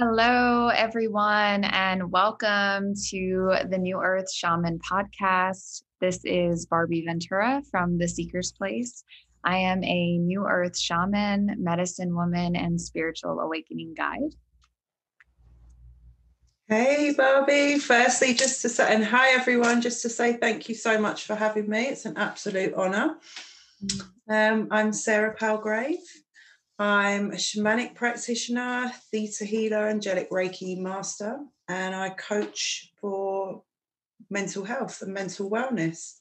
Hello, everyone, and welcome to the New Earth Shaman podcast. This is Barbie Ventura from The Seeker's Place. I am a New Earth shaman, medicine woman, and spiritual awakening guide. Hey, Barbie. Firstly, just to say, and hi, everyone, just to say thank you so much for having me. It's an absolute honor. Mm. Um, I'm Sarah Palgrave. I'm a shamanic practitioner, theta healer, angelic Reiki master, and I coach for mental health and mental wellness.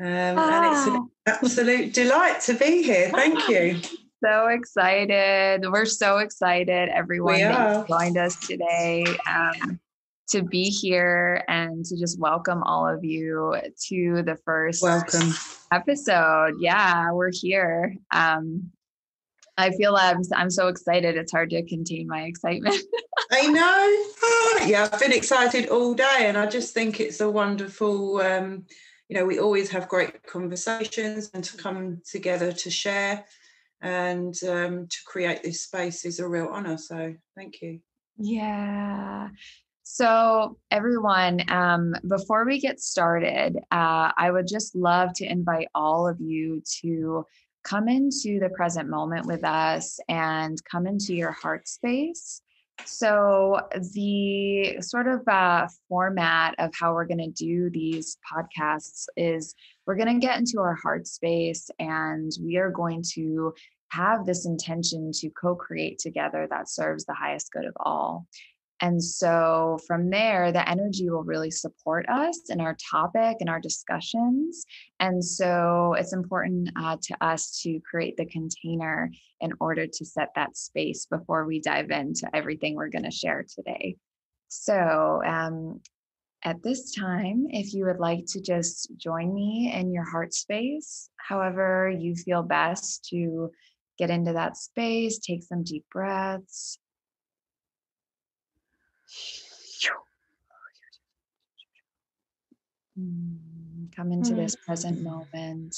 Um, And it's an absolute delight to be here. Thank you. So excited. We're so excited, everyone that joined us today. Um, to be here and to just welcome all of you to the first welcome episode. Yeah, we're here. Um, I feel I'm I'm so excited. It's hard to contain my excitement. I know. Yeah, I've been excited all day, and I just think it's a wonderful. Um, you know, we always have great conversations, and to come together to share and um, to create this space is a real honor. So, thank you. Yeah. So, everyone, um, before we get started, uh, I would just love to invite all of you to come into the present moment with us and come into your heart space. So, the sort of uh, format of how we're going to do these podcasts is we're going to get into our heart space and we are going to have this intention to co create together that serves the highest good of all. And so from there, the energy will really support us in our topic and our discussions. And so it's important uh, to us to create the container in order to set that space before we dive into everything we're going to share today. So, um, at this time, if you would like to just join me in your heart space, however you feel best to get into that space, take some deep breaths. Mm, come into this present moment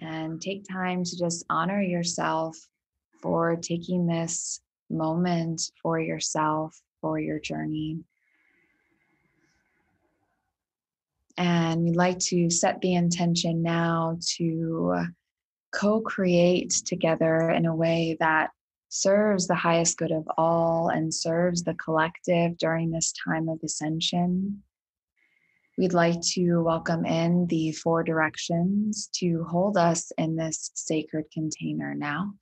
and take time to just honor yourself for taking this moment for yourself, for your journey. And we'd like to set the intention now to co create together in a way that serves the highest good of all and serves the collective during this time of ascension. We'd like to welcome in the four directions to hold us in this sacred container now.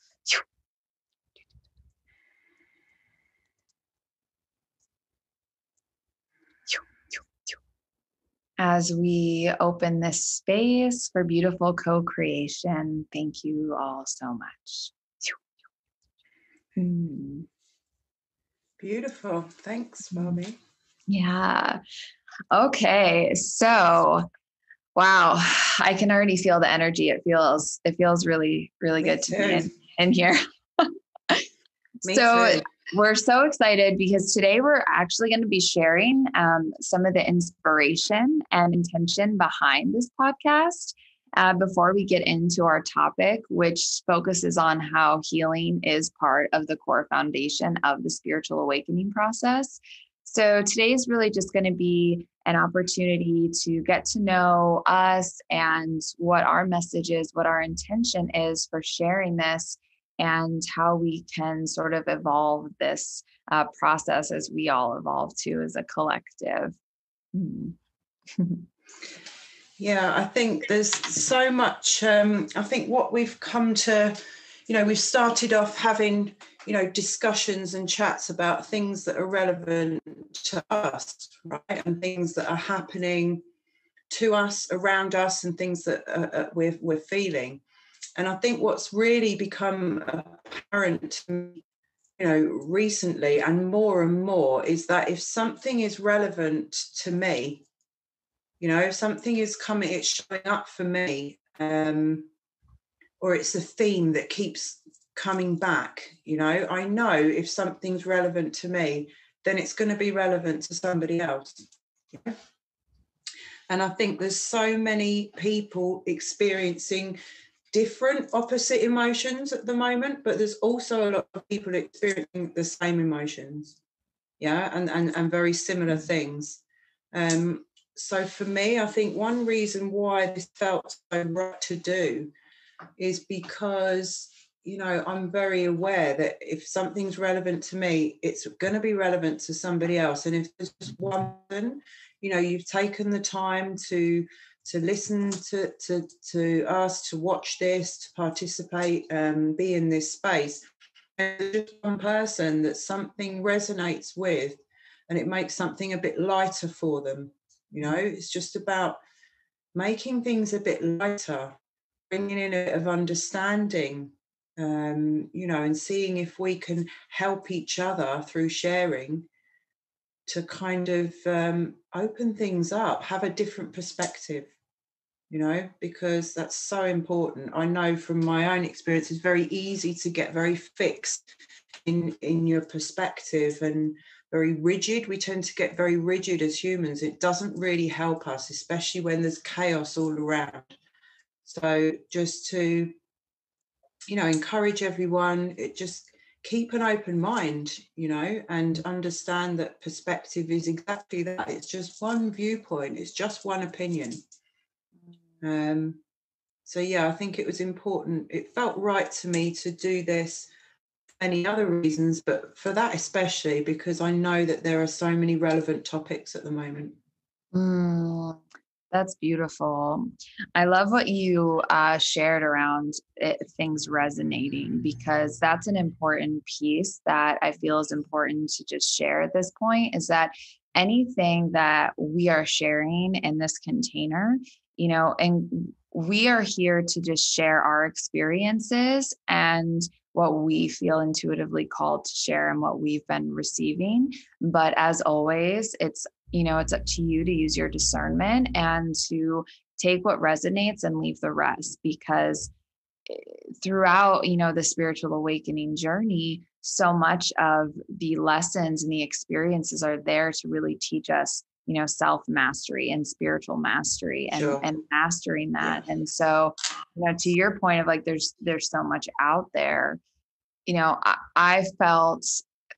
As we open this space for beautiful co creation, thank you all so much. Mm. Beautiful. Thanks, Mommy. Mm. Yeah. Okay. So, wow, I can already feel the energy. It feels it feels really really Me good too. to be in, in here. so too. we're so excited because today we're actually going to be sharing um, some of the inspiration and intention behind this podcast uh, before we get into our topic, which focuses on how healing is part of the core foundation of the spiritual awakening process. So today is really just going to be an opportunity to get to know us and what our message is, what our intention is for sharing this, and how we can sort of evolve this uh, process as we all evolve too as a collective. Mm. Yeah, I think there's so much. Um, I think what we've come to, you know, we've started off having, you know, discussions and chats about things that are relevant to us, right? And things that are happening to us, around us, and things that uh, uh, we're, we're feeling. And I think what's really become apparent you know, recently and more and more is that if something is relevant to me, you know, if something is coming, it's showing up for me, um, or it's a theme that keeps coming back. You know, I know if something's relevant to me, then it's going to be relevant to somebody else. Yeah? And I think there's so many people experiencing different opposite emotions at the moment, but there's also a lot of people experiencing the same emotions. Yeah, and and, and very similar things. Um, so for me, I think one reason why this felt so right to do is because you know I'm very aware that if something's relevant to me, it's going to be relevant to somebody else. And if there's just one, you know, you've taken the time to to listen to to to us, to watch this, to participate, um, be in this space. And just one person that something resonates with, and it makes something a bit lighter for them you know, it's just about making things a bit lighter, bringing in a bit of understanding, um, you know, and seeing if we can help each other through sharing to kind of um, open things up, have a different perspective, you know, because that's so important. I know from my own experience, it's very easy to get very fixed in in your perspective and very rigid. We tend to get very rigid as humans. It doesn't really help us, especially when there's chaos all around. So just to, you know, encourage everyone, it just keep an open mind, you know, and understand that perspective is exactly that. It's just one viewpoint, it's just one opinion. Um, so yeah, I think it was important. It felt right to me to do this any other reasons, but for that especially because I know that there are so many relevant topics at the moment. Mm, that's beautiful. I love what you uh, shared around it, things resonating because that's an important piece that I feel is important to just share at this point is that anything that we are sharing in this container, you know, and we are here to just share our experiences and what we feel intuitively called to share and what we've been receiving. But as always, it's you know it's up to you to use your discernment and to take what resonates and leave the rest because eh, throughout you know the spiritual awakening journey so much of the lessons and the experiences are there to really teach us you know self mastery and spiritual mastery and sure. and mastering that yeah. and so you know to your point of like there's there's so much out there you know I, I felt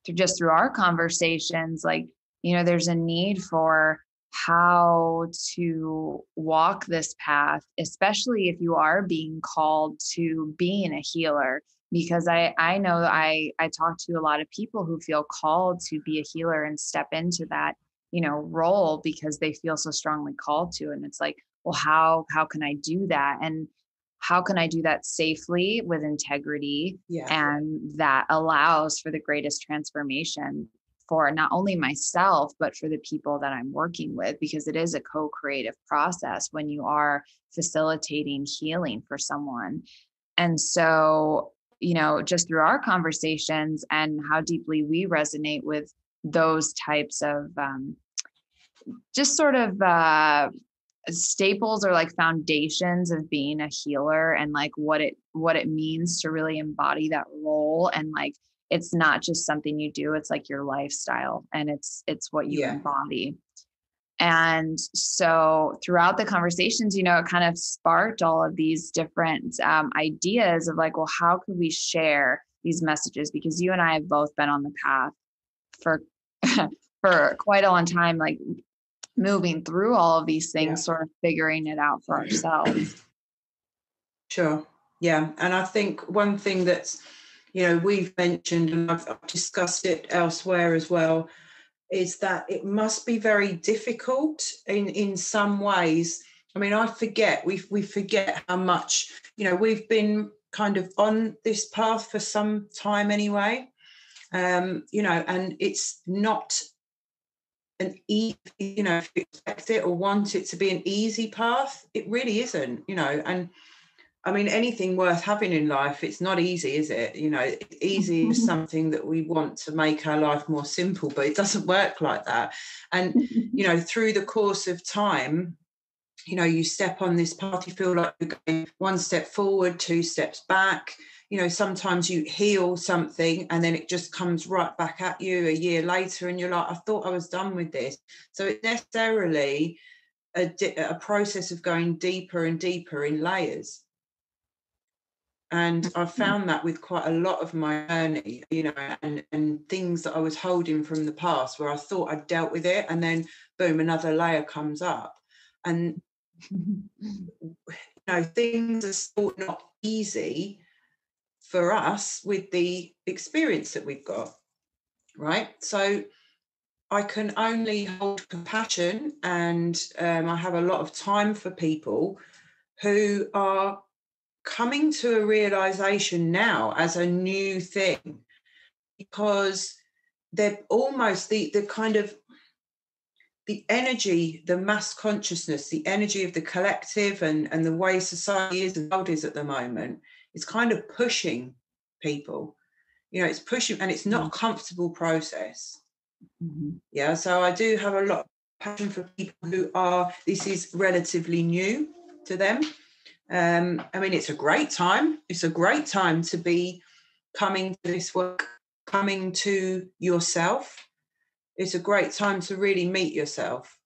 through just through our conversations like you know there's a need for how to walk this path especially if you are being called to being a healer because i i know i i talk to a lot of people who feel called to be a healer and step into that you know role because they feel so strongly called to and it's like well how how can i do that and how can i do that safely with integrity yeah. and that allows for the greatest transformation for not only myself but for the people that i'm working with because it is a co-creative process when you are facilitating healing for someone and so you know just through our conversations and how deeply we resonate with those types of um, just sort of uh, staples or like foundations of being a healer and like what it what it means to really embody that role and like it's not just something you do it's like your lifestyle and it's it's what you yeah. embody and so throughout the conversations you know it kind of sparked all of these different um, ideas of like well how could we share these messages because you and i have both been on the path for for quite a long time like moving through all of these things yeah. sort of figuring it out for ourselves. Sure. Yeah and i think one thing that's you know we've mentioned and I've, I've discussed it elsewhere as well is that it must be very difficult in in some ways. I mean i forget we we forget how much you know we've been kind of on this path for some time anyway. Um, you know, and it's not an easy, you know, if you expect it or want it to be an easy path, it really isn't, you know, and I mean, anything worth having in life, it's not easy, is it? You know, easy is mm-hmm. something that we want to make our life more simple, but it doesn't work like that. And, you know, through the course of time, you know, you step on this path, you feel like you're going one step forward, two steps back, you know sometimes you heal something and then it just comes right back at you a year later and you're like i thought i was done with this. So it's necessarily a, a process of going deeper and deeper in layers. And i mm-hmm. found that with quite a lot of my journey you know and and things that i was holding from the past where i thought i'd dealt with it and then boom another layer comes up. And you know things are still not easy for us with the experience that we've got right? So i can only hold compassion and um, i have a lot of time for people who are coming to a realization now as a new thing because they're almost the the kind of the energy the mass consciousness the energy of the collective and and the way society is and world is at the moment is kind of pushing people you know it's pushing and it's not a mm. comfortable process mm-hmm. yeah so i do have a lot of passion for people who are this is relatively new to them um, I mean, it's a great time. It's a great time to be coming to this work, coming to yourself. It's a great time to really meet yourself.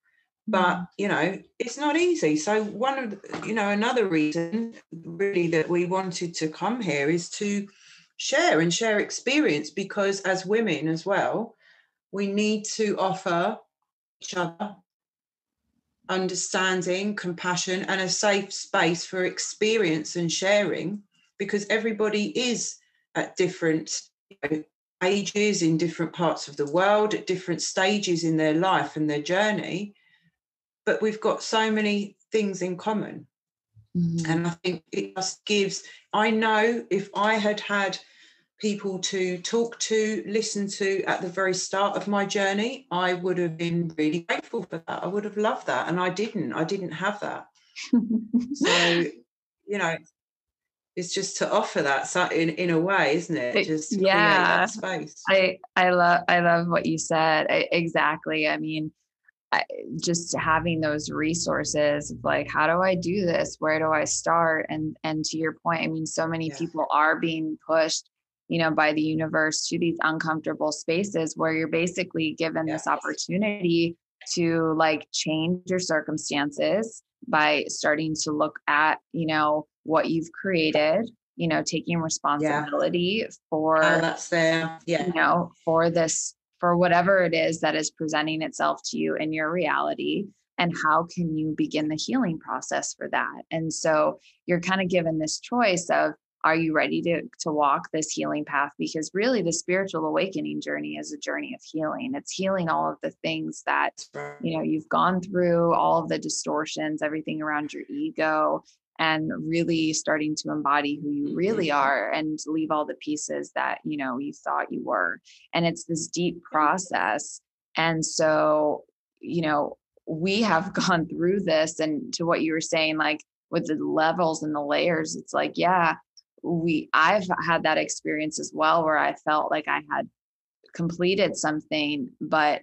But, mm. you know, it's not easy. So, one of the, you know, another reason really that we wanted to come here is to share and share experience because as women as well, we need to offer each other understanding, compassion, and a safe space for experience and sharing because everybody is at different you know, ages in different parts of the world, at different stages in their life and their journey. But we've got so many things in common. Mm-hmm. And I think it just gives, I know if I had had people to talk to, listen to at the very start of my journey, I would have been really grateful for that. I would have loved that. And I didn't. I didn't have that. so, you know, it's just to offer that in in a way, isn't it? Just yeah, space. I I love I love what you said. I, exactly. I mean, I, just having those resources like how do i do this? Where do i start? And and to your point i mean so many yeah. people are being pushed you know by the universe to these uncomfortable spaces where you're basically given this opportunity to like change your circumstances by starting to look at you know what you've created you know taking responsibility yeah. for oh, that's there. yeah. you know for this for whatever it is that is presenting itself to you in your reality and how can you begin the healing process for that? And so you're kind of given this choice of are you ready to to walk this healing path? Because really the spiritual awakening journey is a journey of healing. It's healing all of the things that you know you've gone through all of the distortions everything around your ego and really starting to embody who you really mm-hmm. are and leave all the pieces that you know you thought you were and it's this deep process and so you know we have gone through this and to what you were saying like with the levels and the layers it's like yeah we I've had that experience as well where I felt like I had completed something but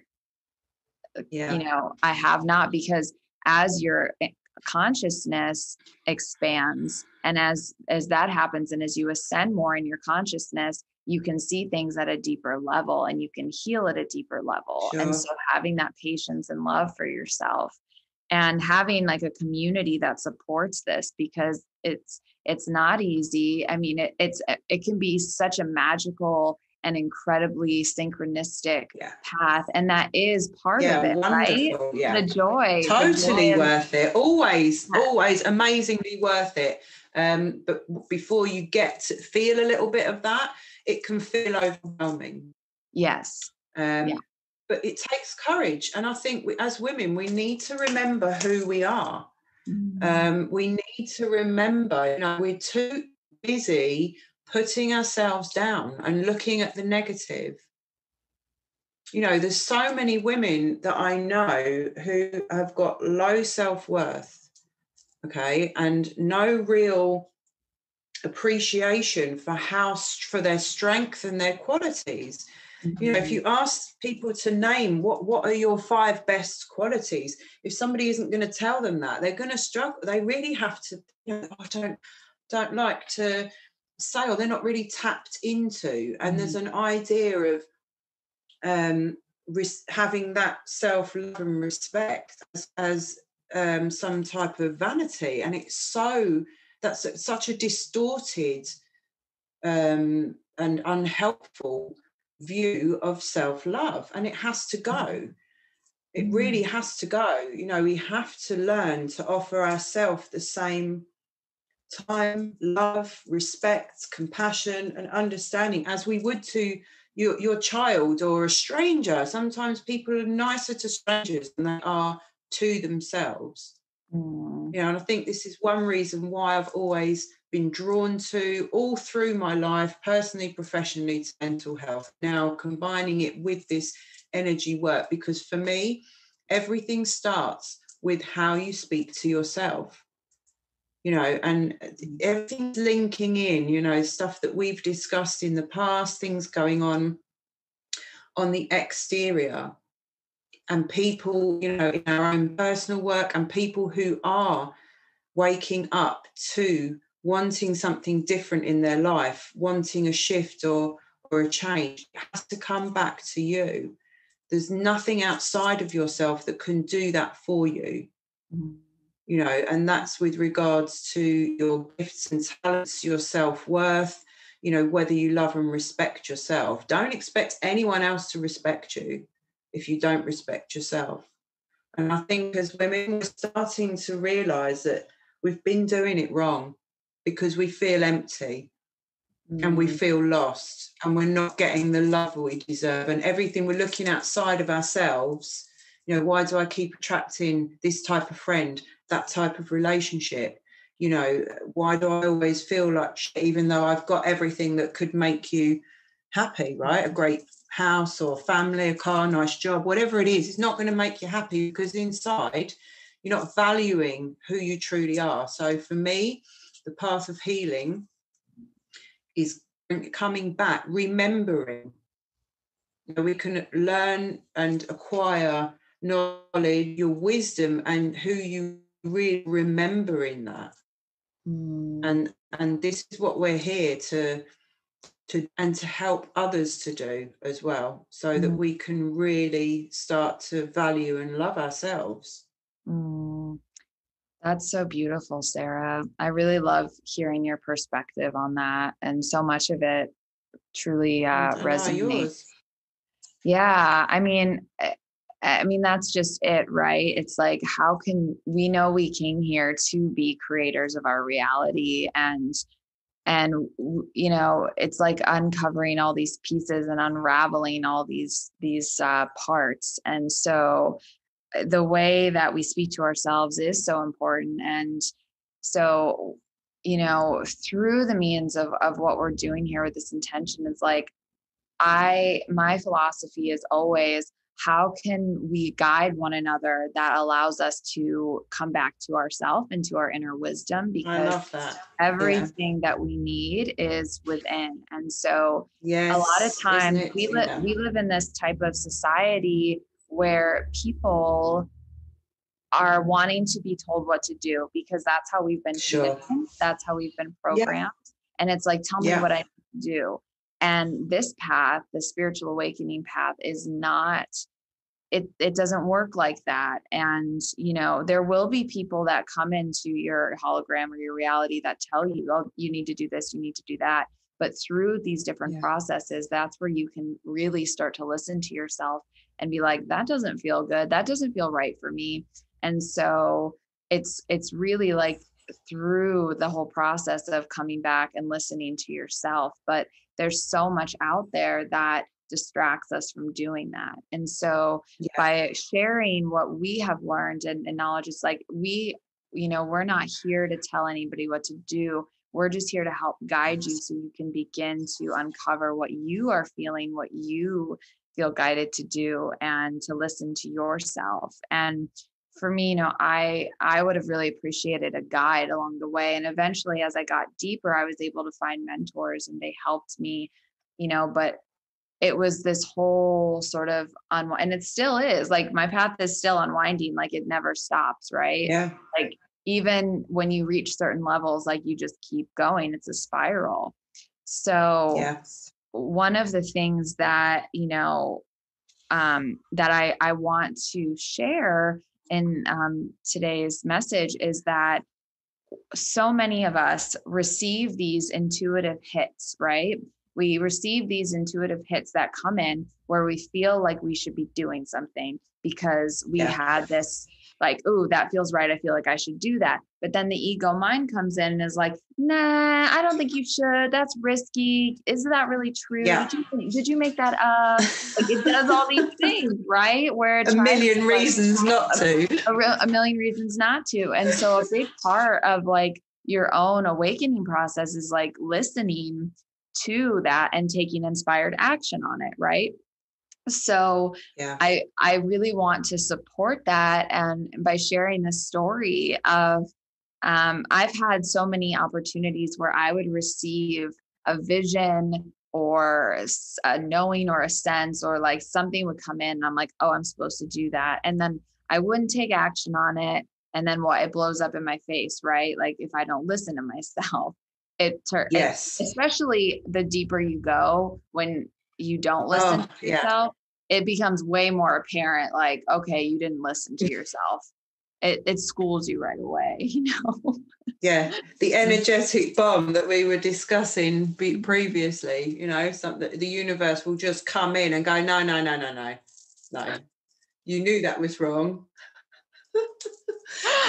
uh, yeah. you know I have not because as your eh, consciousness expands. And as as that happens and as you ascend more in your consciousness you can see things at a deeper level and you can heal at a deeper level. Sure. and so having that patience and love for yourself and having like a community that supports this because it's it's not easy. I mean it, it's it can be such a magical and incredibly synchronistic yeah. path and that is part yeah, of it wonderful. right yeah. the joy totally the joy worth it always always amazingly worth it um, but before you get to feel a little bit of that it can feel overwhelming yes um, yeah. but it takes courage and i think we, as women we need to remember who we are Mm. Um, we need to remember, you know, we're too busy putting ourselves down and looking at the negative. You know, there's so many women that I know who have got low self worth, okay, and no real appreciation for how for their strength and their qualities Mm-hmm. You know, if mm-hmm. you ask people to name what what are your five best qualities, if somebody isn't going to tell them that, they're going to struggle. They really have to. You know, I don't don't like to say, or they're not really tapped into. And mm-hmm. there's an idea of um, res- having that self love and respect as, as um, some type of vanity, and it's so that's such a distorted um, and unhelpful view of self love. And it has to go. It really mm. has to go. You know, we have to learn to offer ourselves the same time, love, respect, compassion, and understanding as we would to your, your child or a stranger. Sometimes people are nicer to strangers than they are to themselves. Mm. You know, and I think this is one reason why I've always been drawn to all through my life, personally, professionally, to mental health. Now, combining it with this energy work, because for me, everything starts with how you speak to yourself you know, and everything's linking in, you know, stuff that we've discussed in the past, things going on on the exterior, and people, you know, in our own personal work, and people who are waking up to wanting something different in their life, wanting a shift or or a change, it has to come back to you. There's nothing outside of yourself that can do that for you. Mm-hmm you know, and that's with regards to your gifts and talents, your self worth, you know, whether you love and respect yourself. Don't expect anyone else to respect you if you don't respect yourself. And I think as women, we're starting to realize that we've been doing it wrong because we feel empty mm. and we mm. feel lost and we're not getting the love we deserve. And everything we're looking outside of ourselves, you know, why do I keep attracting this type of friend? That type of relationship you know why do i always feel like even though i've got everything that could make you happy right? A great house or family a car nice job whatever it is it's not going to make you happy because inside you're not valuing who you truly are. So for me the path of healing is coming back remembering you know, we can learn and acquire knowledge your wisdom and who you really remembering that mm. and and this is what we're here to to and to help others to do as well so mm. that we can really start to value and love ourselves mm. that's so beautiful sarah i really love hearing your perspective on that and so much of it truly uh, resonates yeah i mean eh, I mean, that's just it, right? It's like, how can we know we came here to be creators of our reality and and you know it's like uncovering all these pieces and unraveling all these these uh, parts and so uh, the way that we speak to ourselves is so important and so you know through the means of of what we're doing here with this intention is like i my philosophy is always how can we guide one another that allows us to come back to ourselves and to our inner wisdom because everything yeah. that we need is within and so yes, a lot of times we live yeah. we live in this type of society where people are wanting to be told what to do because that's how we've been sure. that's how we've been programmed yeah. and it's like tell me what i need to do and this path the spiritual awakening path is not it it doesn't work like that. And you know there will be people that come into your hologram or your reality that tell you oh you need to do this you need to do that. But through these different yeah. processes that's where you can really start to listen to yourself and be like that doesn't feel good. That doesn't feel right for me. And so it's it's really like through the whole process of coming back and listening to yourself. But there's so much out there that distracts us from doing that. And so yeah. by sharing what we have learned and, and knowledge, it's like we, you know, we're not here to tell anybody what to do. We're just here to help guide you so you can begin to uncover what you are feeling, what you feel guided to do, and to listen to yourself. And for me, you know, I I would have really appreciated a guide along the way. And eventually, as I got deeper, I was able to find mentors, and they helped me, you know. But it was this whole sort of unwind and it still is like my path is still unwinding like it never stops right yeah like even when you reach certain levels like you just keep going it's a spiral so yes one of the things that you know um that i i want to share in um today's message is that so many of us receive these intuitive hits, right? We receive these intuitive hits that come in where we feel like we should be doing something because we yeah. had this like, oh, that feels right. I feel like I should do that. But then the ego mind comes in and is like, nah, I don't think you should. That's risky. Is that really true? Yeah. Did, you, did you make that up? like it does all these things, right? Where a million reasons like, not to. A, a, a million reasons not to. And so a big part of like your own awakening process is like listening to that and taking inspired action on it, right? So yeah. i i really want to support that and by sharing the story of um, i've had so many opportunities where i would receive a vision or a knowing or a sense or like something would come in and i'm like oh i'm supposed to do that and then i wouldn't take action on it and then what it blows up in my face right? Like if i don't listen to myself it turns yes. especially the deeper you go when you don't listen oh, to yourself it becomes way more apparent like okay you didn't listen to yourself. It, it schools you right away you know? Yeah the energetic bomb that we were discussing previously you know something the universe will just come in and go no no no no no. No you knew that was wrong.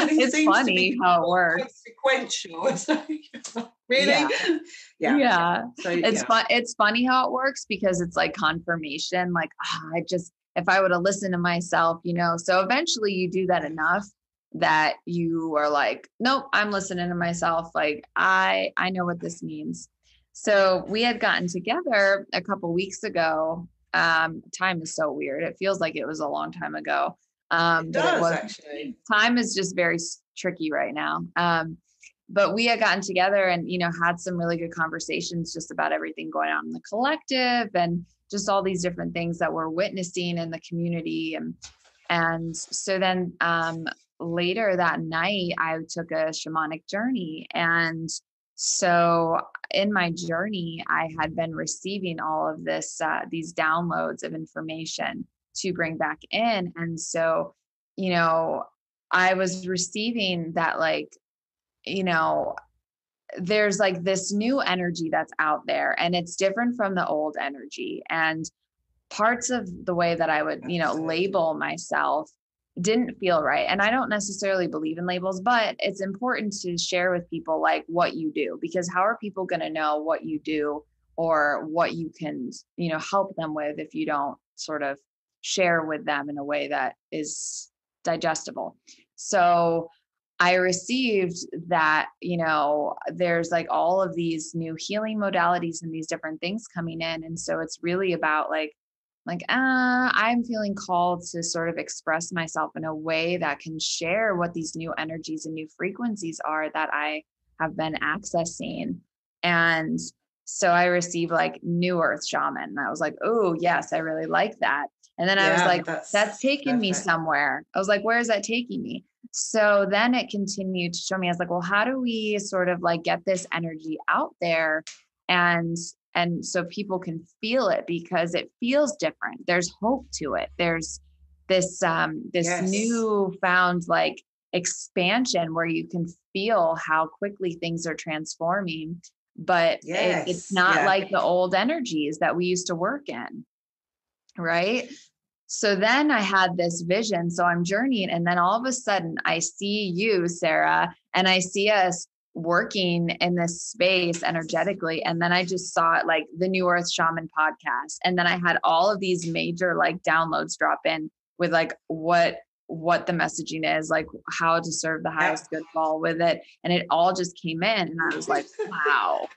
It's funny how it works. sequential really? Yeah. Yeah, yeah. So, it's yeah. fun it's funny how it works because it's like confirmation like oh, i just if i would have listened to myself you know? So eventually you do that enough that you are like nope i'm listening to myself like i i know what this means. So we had gotten together a couple weeks ago. Um time is so weird. It feels like it was a long time ago. Um it does, it was, actually. time is just very tricky right now. Um but we had gotten together and you know had some really good conversations just about everything going on in the collective and just all these different things that we're witnessing in the community. And and so then um, later that night i took a shamanic journey. And so in my journey i had been receiving all of this uh, these downloads of information to bring back in. And so you know i was receiving that like you know, there's like this new energy that's out there and it's different from the old energy. And parts of the way that I would, you know, label myself didn't feel right. And I don't necessarily believe in labels, but it's important to share with people like what you do because how are people going to know what you do or what you can, you know, help them with if you don't sort of share with them in a way that is digestible. So I received that, you know, there's like all of these new healing modalities and these different things coming in. And so it's really about like, like, uh, I'm feeling called to sort of express myself in a way that can share what these new energies and new frequencies are that I have been accessing. And so I received like New Earth Shaman. And I was like, oh, yes, I really like that. And then yeah, I was like, that's, that's taking me somewhere. I was like, where is that taking me? So then it continued to show me, I was like, well, how do we sort of like get this energy out there and and so people can feel it because it feels different. There's hope to it. There's this um this yes. new found like expansion where you can feel how quickly things are transforming but yes. it, it's not yeah. like the old energies that we used to work in right so then I had this vision. So I'm journeying, and then all of a sudden I see you, Sarah, and I see us working in this space energetically. And then I just saw it like the New Earth Shaman podcast. And then I had all of these major like downloads drop in with like what what the messaging is, like how to serve the highest good fall with it. And it all just came in. And I was like, wow.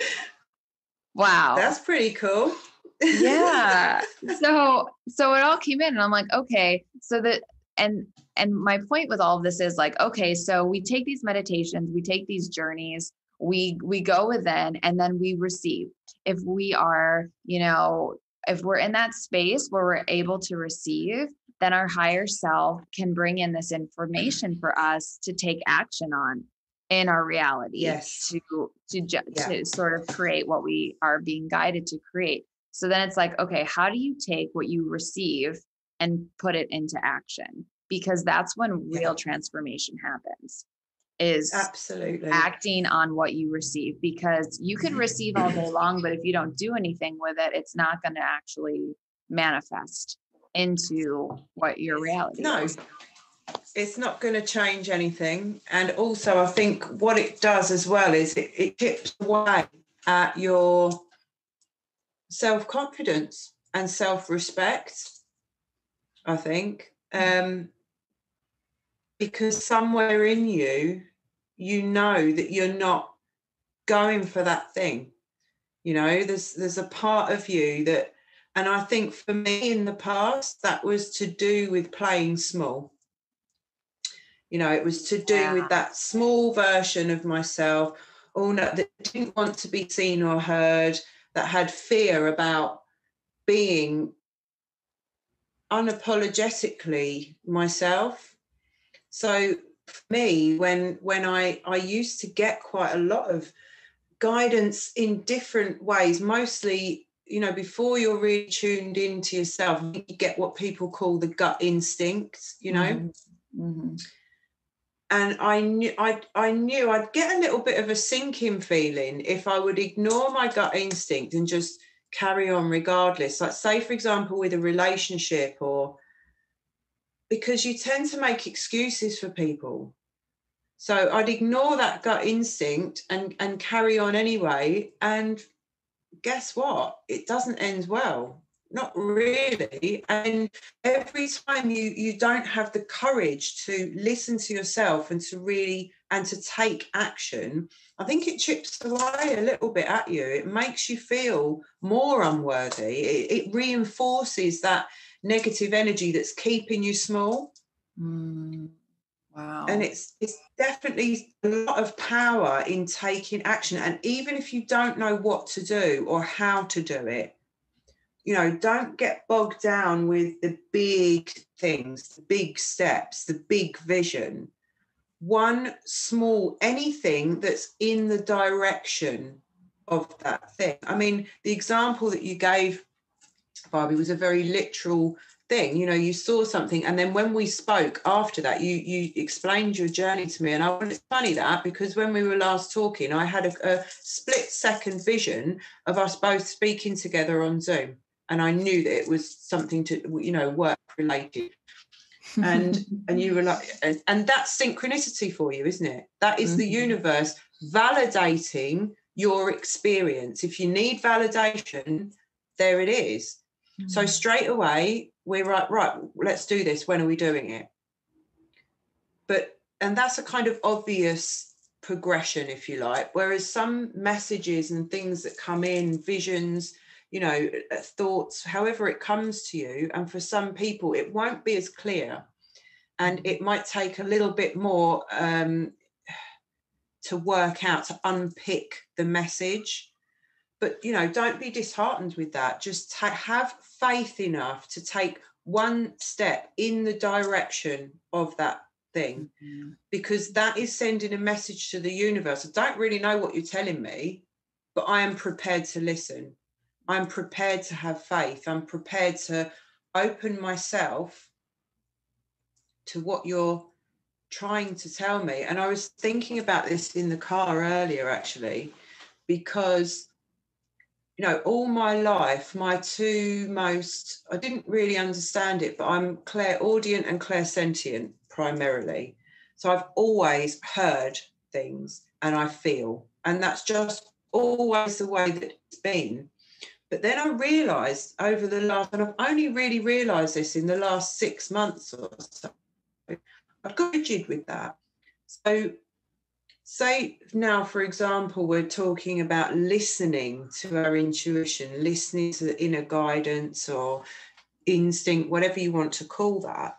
Wow. That's pretty cool yeah. So so it all came in and I'm like, okay, so that and and my point with all of this is like, okay, so we take these meditations, we take these journeys, we we go within and then we receive. If we are, you know, if we're in that space where we're able to receive, then our higher self can bring in this information for us to take action on in our reality yes to to, yeah. to sort of create what we are being guided to create so then it's like, okay, how do you take what you receive and put it into action? Because that's when real transformation happens. is absolutely acting on what you receive because you can receive all day long, but if you don't do anything with it, it's not going to actually manifest into what your reality no. is. It's not going to change anything. And also, I think what it does as well is it, it chips away at your self confidence and self respect. I think. Um, because somewhere in you, you know that you're not going for that thing. You know, there's there's a part of you that, and I think for me in the past, that was to do with playing small. You know, it was to do yeah. with that small version of myself, all that didn't want to be seen or heard, that had fear about being unapologetically myself. So for me, when when I I used to get quite a lot of guidance in different ways, mostly you know before you're really tuned into yourself, you get what people call the gut instinct. You know. Mm-hmm. Mm-hmm. And I knew I I knew I'd get a little bit of a sinking feeling if I would ignore my gut instinct and just carry on regardless. Like say, for example, with a relationship or because you tend to make excuses for people. So I'd ignore that gut instinct and, and carry on anyway. And guess what? It doesn't end well. Not really. And every time you you don't have the courage to listen to yourself and to really and to take action, I think it chips away a little bit at you. It makes you feel more unworthy. It, it reinforces that negative energy that's keeping you small. Mm, wow. And it's it's definitely a lot of power in taking action. And even if you don't know what to do or how to do it, you know, don't get bogged down with the big things, the big steps, the big vision. One small anything that's in the direction of that thing. I mean, the example that you gave Barbie was a very literal thing you know you saw something and then when we spoke after that you you explained your journey to me and I it's funny that because when we were last talking I had a, a split second vision of us both speaking together on Zoom and I knew that it was something to you know work related and and you were like and that's synchronicity for you isn't it that is mm-hmm. the universe validating your experience if you need validation there it is Mm-hmm. So straight away, we're like, right, let's do this. When are we doing it? But, and that's a kind of obvious progression, if you like. Whereas some messages and things that come in, visions, you know, uh, thoughts, however it comes to you, and for some people, it won't be as clear. And it might take a little bit more um, to work out, to unpick the message but you know don't be disheartened with that just ta- have faith enough to take one step in the direction of that thing mm-hmm. because that is sending a message to the universe i don't really know what you're telling me but i am prepared to listen i'm prepared to have faith i'm prepared to open myself to what you're trying to tell me and i was thinking about this in the car earlier actually because you know, all my life, my two most, I didn't really understand it, but I'm clairaudient and clairsentient primarily. So I've always heard things and I feel, and that's just always the way that it's been. But then I realized over the last, and I've only really realized this in the last six months or so, I've got rigid with that. So say now for example we're talking about listening to our intuition listening to the inner guidance or instinct whatever you want to call that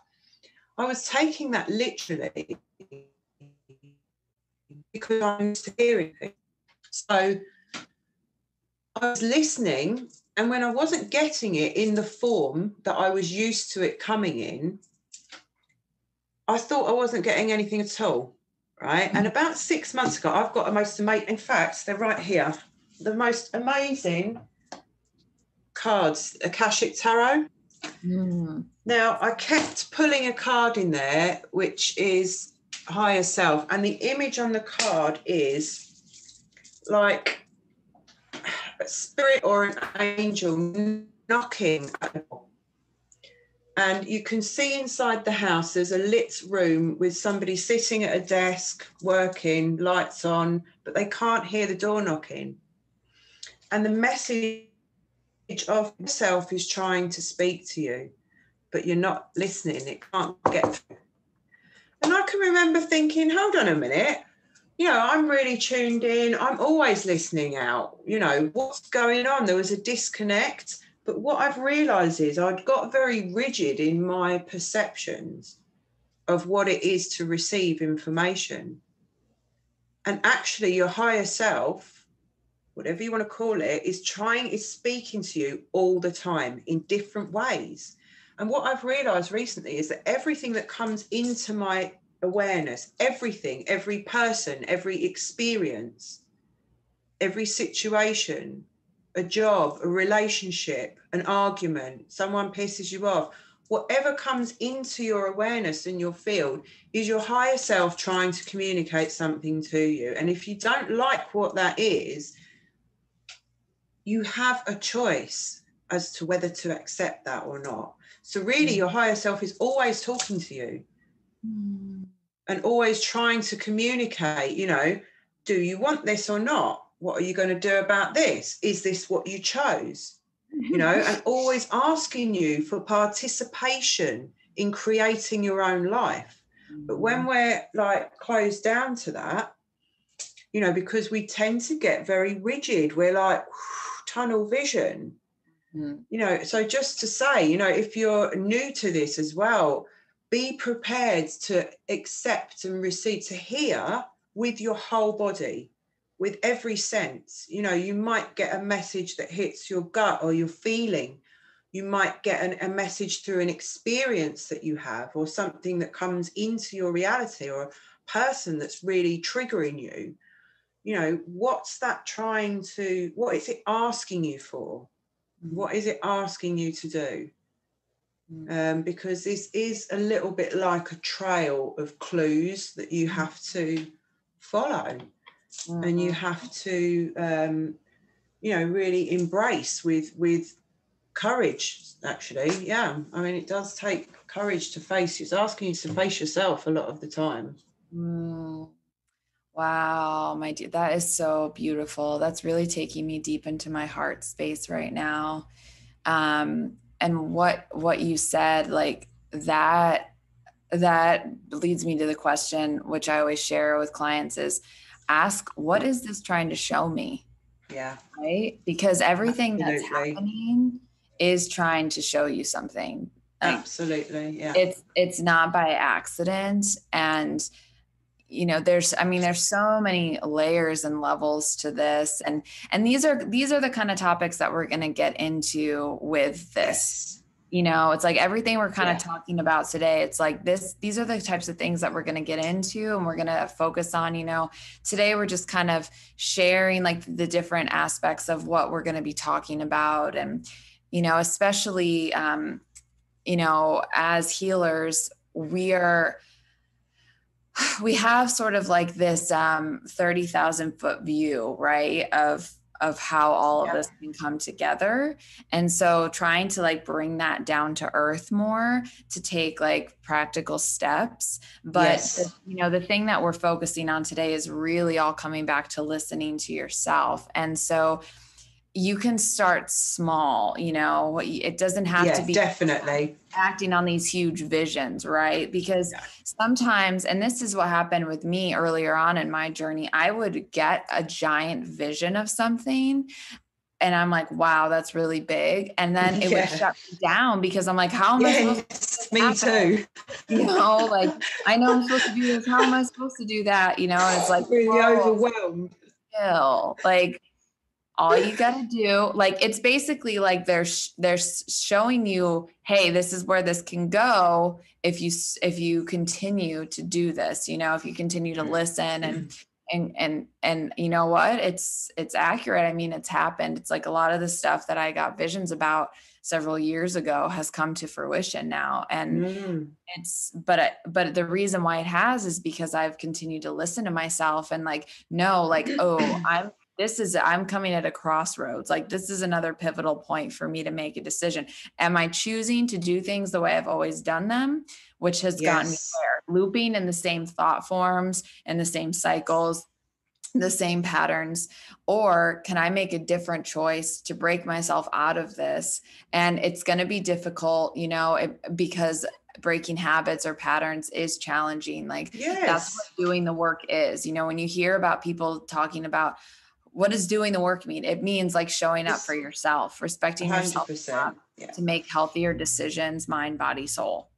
i was taking that literally because i'm hearing it so i was listening and when i wasn't getting it in the form that i was used to it coming in i thought i wasn't getting anything at all right? And about six months ago, I've got a most amazing, in fact, they're right here, the most amazing cards, Akashic Tarot. Mm. Now, I kept pulling a card in there, which is higher self. And the image on the card is like a spirit or an angel knocking at the door. And you can see inside the house there's a lit room with somebody sitting at a desk working, lights on, but they can't hear the door knocking. And the message of yourself is trying to speak to you, but you're not listening. It can't get through. And I can remember thinking, hold on a minute, you know, I'm really tuned in. I'm always listening out. You know, what's going on? There was a disconnect. But what I've realized is I'd got very rigid in my perceptions of what it is to receive information. And actually, your higher self, whatever you want to call it, is trying, is speaking to you all the time in different ways. And what I've realized recently is that everything that comes into my awareness, everything, every person, every experience, every situation, a job, a relationship, an argument, someone pisses you off, whatever comes into your awareness in your field is your higher self trying to communicate something to you. And if you don't like what that is, you have a choice as to whether to accept that or not. So, really, mm. your higher self is always talking to you mm. and always trying to communicate, you know, do you want this or not? what are you going to do about this is this what you chose you know and always asking you for participation in creating your own life but when mm. we're like closed down to that you know because we tend to get very rigid we're like tunnel vision mm. you know so just to say you know if you're new to this as well be prepared to accept and receive to hear with your whole body with every sense. You know, you might get a message that hits your gut or your feeling. You might get an, a message through an experience that you have or something that comes into your reality or a person that's really triggering you. You know, what's that trying to, what is it asking you for? What is it asking you to do? Mm. Um, because this is a little bit like a trail of clues that you have to follow mm-hmm. and you mm-hmm. have to um, you know really embrace with with courage actually yeah i mean it does take courage to face it's asking you to face yourself a lot of the time mm. wow my dear that is so beautiful that's really taking me deep into my heart space right now um and what what you said like that that leads me to the question which i always share with clients is ask what is this trying to show me yeah right because everything Absolutely. that's happening is trying to show you something like, Absolutely. Yeah. It's it's not by accident and you know there's i mean there's so many layers and levels to this and and these are these are the kind of topics that we're going to get into with this. You know it's like everything we're kind yeah. of talking about today it's like this these are the types of things that we're going to get into and we're going to focus on you know. Today we're just kind of sharing like the different aspects of what we're going to be talking about and you know especially um you know as healers we are we have sort of like this um 30,000 foot view right of of how all of this can come together. And so trying to like bring that down to earth more to take like practical steps. But yes. the, you know, the thing that we're focusing on today is really all coming back to listening to yourself. And so you can start small you know? It doesn't have yeah, to be definitely. acting on these huge visions right? Because yeah. sometimes and this is what happened with me earlier on in my journey i would get a giant vision of something and i'm like wow that's really big. And then it yeah. would shut me down because i'm like how am i supposed to me too. You know like i know i'm supposed to do this. How am i supposed to do that? You know and it's like really overwhelmed. Still like all you got to do like it's basically like they're sh- they're showing you hey this is where this can go if you if you continue to do this you know if you continue to listen and and and and you know what? It's it's accurate. I mean it's happened. It's like a lot of the stuff that i got visions about several years ago has come to fruition now. And mm. it's but but the reason why it has is because i've continued to listen to myself and like no like oh i'm this is i'm coming at a crossroads. Like this is another pivotal point for me to make a decision. Am i choosing to do things the way i've always done them? Which has yes. gotten me there. Looping in the same thought forms and the same cycles the same patterns. Or can i make a different choice to break myself out of this? And it's going to be difficult you know it, because breaking habits or patterns is challenging. Like yes. that's what doing the work is. You know when you hear about people talking about what does doing the work mean? It means like showing up for yourself, respecting 100%. yourself yeah. to make healthier decisions, mind, body, soul,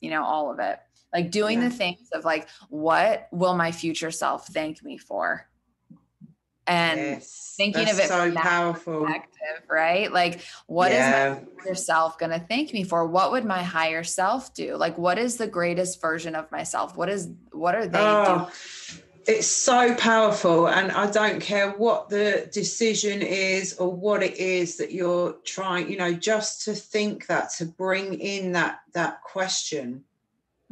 you know, all of it. Like doing yeah. the things of like, what will my future self thank me for? And yes, thinking of it so powerful, right? Like, what yeah. is my self going to thank me for? What would my higher self do? Like, what is the greatest version of myself? What is, what are they oh. doing? It's so powerful and i don't care what the decision is or what it is that you're trying you know just to think that to bring in that that question.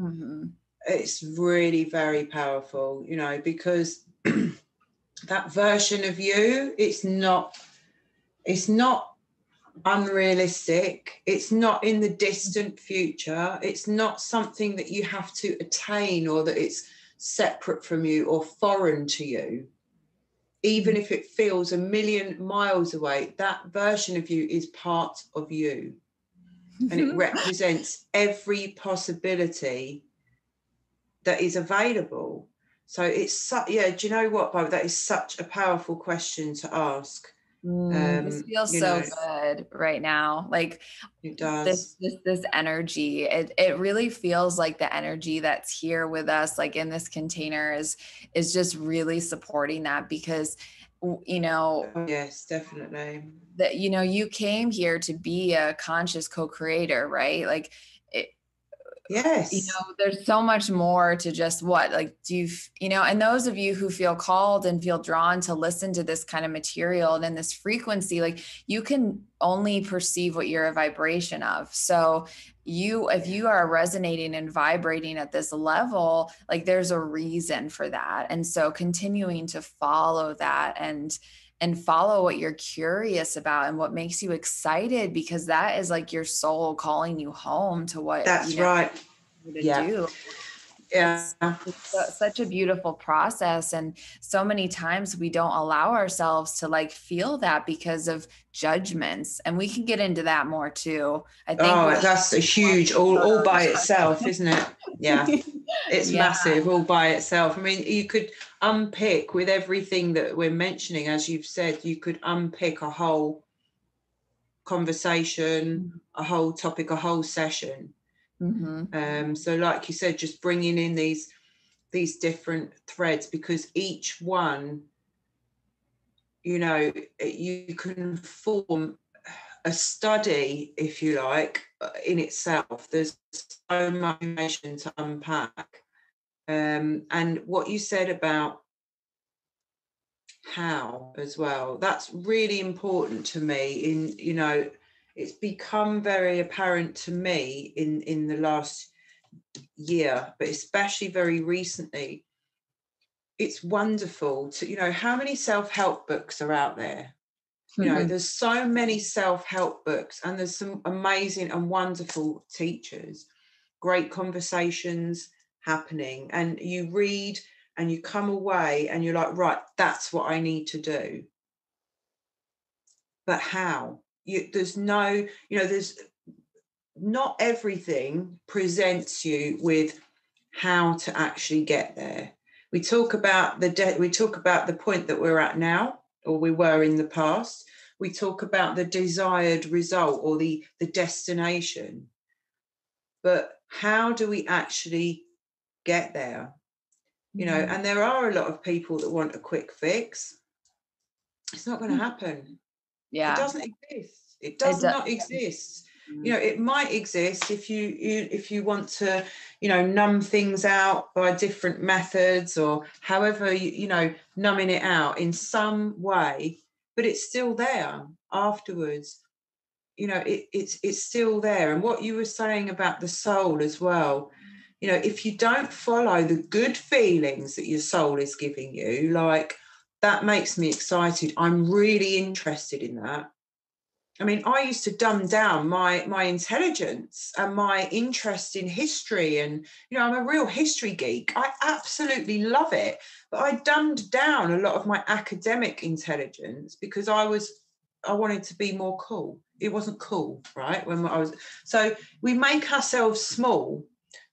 Mm-hmm. it's really very powerful you know because that version of you it's not it's not unrealistic. It's not in the distant future. It's not something that you have to attain or that it's separate from you or foreign to you, even mm. if it feels a million miles away, that version of you is part of you. And it represents every possibility that is available. So it's su- yeah, do you know what, Barb? That is such a powerful question to ask. Mm, um, this feels so know, good right now. Like it does. This, this this energy. It it really feels like the energy that's here with us, like in this container, is is just really supporting that because you know oh, yes definitely that you know you came here to be a conscious co-creator right like yes. You know there's so much more to just what like do you you know and those of you who feel called and feel drawn to listen to this kind of material and in this frequency like you can only perceive what you're a vibration of. So you if you are resonating and vibrating at this level like there's a reason for that. And so continuing to follow that and and follow what you're curious about and what makes you excited because that is like your soul calling you home to what that's you know, right yeah do. Yeah. It's such a beautiful process and so many times we don't allow ourselves to like feel that because of judgments and we can get into that more too. I think oh that's a huge all, all by itself isn't it? Yeah. It's yeah. massive all by itself. I mean you could unpick with everything that we're mentioning as you've said you could unpick a whole conversation mm-hmm. a whole topic a whole session mm-hmm. um, so like you said just bringing in these these different threads because each one you know you can form a study if you like uh, in itself there's so much information to unpack um, and what you said about how as well that's really important to me in you know it's become very apparent to me in in the last year but especially very recently it's wonderful to you know how many self-help books are out there? You know mm-hmm. there's so many self-help books and there's some amazing and wonderful teachers. Great conversations happening and you read and you come away and you're like right that's what i need to do. But how you there's no you know there's not everything presents you with how to actually get there. We talk about the de- we talk about the point that we're at now or we were in the past. We talk about the desired result or the the destination. But how do we actually get there? You know mm-hmm. and there are a lot of people that want a quick fix. It's not going to mm. happen yeah. it doesn't exist. It does it not exist. you know it might exist if you, you if you want to you know numb things out by different methods or however you, you know numbing it out in some way but it's still there afterwards. You know it, it's it's still there. And what you were saying about the soul as well you know if you don't follow the good feelings that your soul is giving you like that makes me excited i'm really interested in that I mean, I used to dumb down my my intelligence and my interest in history, and you know, I'm a real history geek. I absolutely love it, but I dumbed down a lot of my academic intelligence because I was I wanted to be more cool. It wasn't cool, right? When I was so we make ourselves small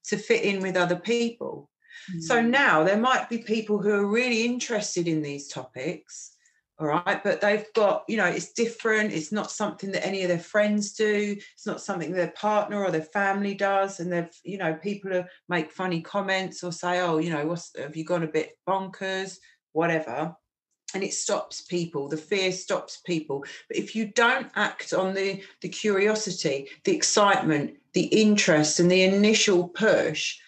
to fit in with other people. Mm. So now there might be people who are really interested in these topics all right but they've got you know it's different it's not something that any of their friends do it's not something their partner or their family does and they've you know people make funny comments or say oh you know what's have you gone a bit bonkers? Whatever. And it stops people the fear stops people. But if you don't act on the the curiosity the excitement the interest and the initial push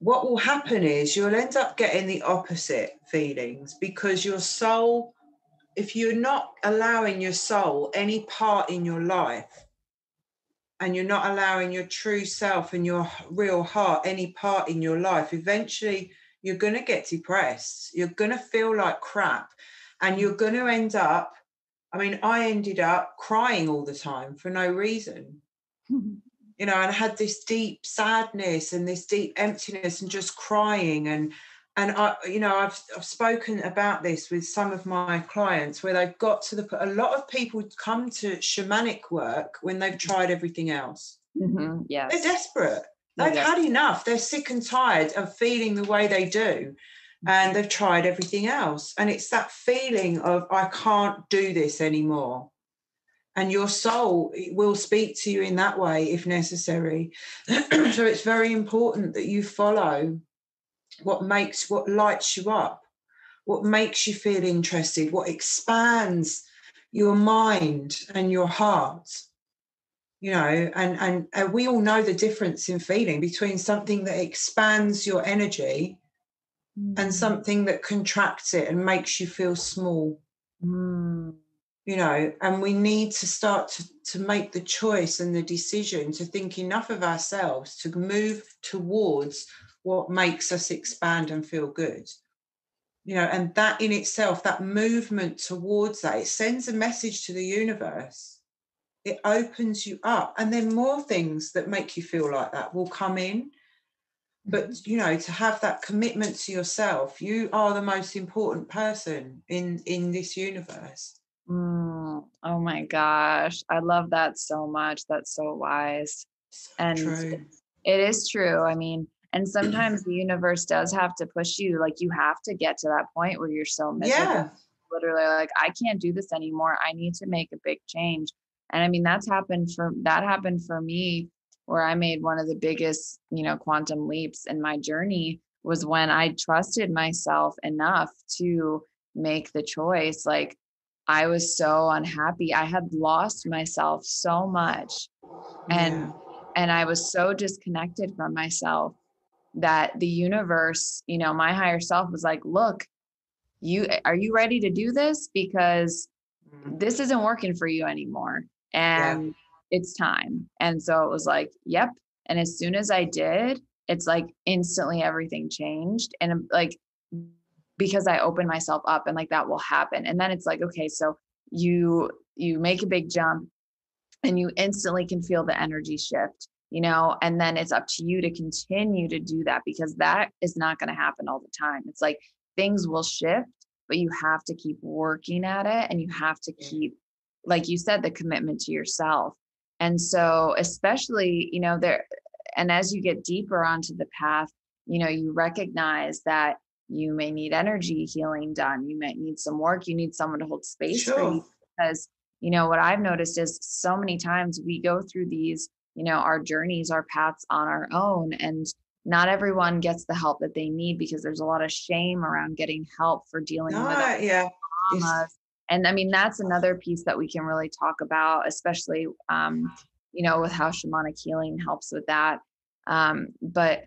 what will happen is you'll end up getting the opposite feelings because your soul, if you're not allowing your soul any part in your life, and you're not allowing your true self and your real heart any part in your life, eventually you're going to get depressed. You're going to feel like crap. And you're going to end up, I mean, I ended up crying all the time for no reason. you know, and I had this deep sadness and this deep emptiness and just crying and and I, you know, I've I've spoken about this with some of my clients where they've got to the a lot of people come to shamanic work when they've tried everything else. Mm-hmm. Yeah, they're desperate. They've yeah. had enough. They're sick and tired of feeling the way they do, and they've tried everything else. And it's that feeling of I can't do this anymore and your soul will speak to you in that way if necessary. So it's very important that you follow what makes what lights you up what makes you feel interested what expands your mind and your heart you know and and, and we all know the difference in feeling between something that expands your energy mm. and something that contracts it and makes you feel small. Mm you know and we need to start to, to make the choice and the decision to think enough of ourselves to move towards what makes us expand and feel good. You know and that in itself that movement towards that it sends a message to the universe. It opens you up and then more things that make you feel like that will come in. But mm-hmm. you know to have that commitment to yourself you are the most important person in in this universe Mm, oh my gosh. I love that so much. That's so wise. So and true. it is true. I mean, and sometimes the universe does have to push you. Like you have to get to that point where you're so miserable. Yeah. Literally, like, I can't do this anymore. I need to make a big change. And I mean, that's happened for that happened for me where I made one of the biggest, you know, quantum leaps in my journey was when I trusted myself enough to make the choice. Like, I was so unhappy. I had lost myself so much. And yeah. and I was so disconnected from myself that the universe, you know, my higher self was like, "Look, you are you ready to do this because mm-hmm. this isn't working for you anymore." And yeah. it's time. And so it was like, "Yep." And as soon as I did, it's like instantly everything changed and like because I open myself up and like that will happen. And then it's like, okay, so you you make a big jump and you instantly can feel the energy shift, you know, and then it's up to you to continue to do that because that is not going to happen all the time. It's like things will shift, but you have to keep working at it and you have to keep like you said the commitment to yourself. And so especially, you know, there and as you get deeper onto the path, you know, you recognize that you may need energy healing done you might need some work you need someone to hold space sure. for you because you know what i've noticed is so many times we go through these you know our journeys our paths on our own and not everyone gets the help that they need because there's a lot of shame around getting help for dealing with it yeah and i mean that's another piece that we can really talk about especially um, you know, with how shamanic healing helps with that. Um, but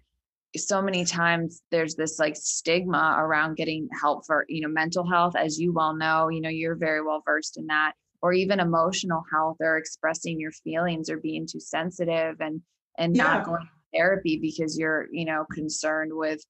so many times there's this like stigma around getting help for you know mental health as you well know you know you're very well versed in that or even emotional health or expressing your feelings or being too sensitive and and yeah. not going to therapy because you're you know concerned with